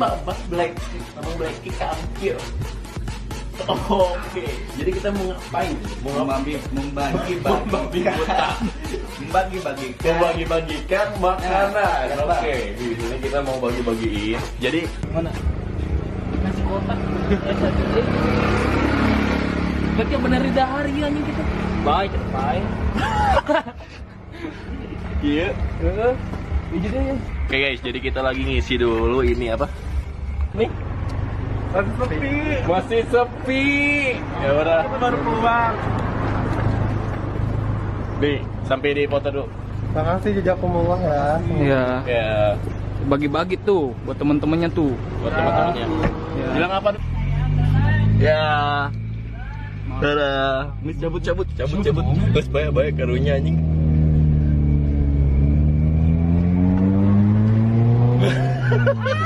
babak black abang black kick kampir Oke, jadi kita mau ngapain? Mau ngapain? membagi membagi Membagi utang. membagi bagikan Membagi-bagikan makanan. Ya, Oke, di sini kita mau bagi-bagiin. Jadi Mana? Nasi kotak. Berarti bener di hari anjing kita. Baik, baik. iya. Iya. Oke guys, jadi kita lagi ngisi dulu ini apa? nih. Masih sepi. Masih sepi. Ya udah. Kita baru keluar. Di sampai di foto dulu. Makasih jazakumullah ya iya. Ya bagi-bagi tuh buat temen-temennya tuh. Buat ya. temen-temennya ya. bilang apa? Tuh? ya. Tara, mis cabut cabut cabut cabut, terus banyak banyak karunya anjing. Ha ha ha!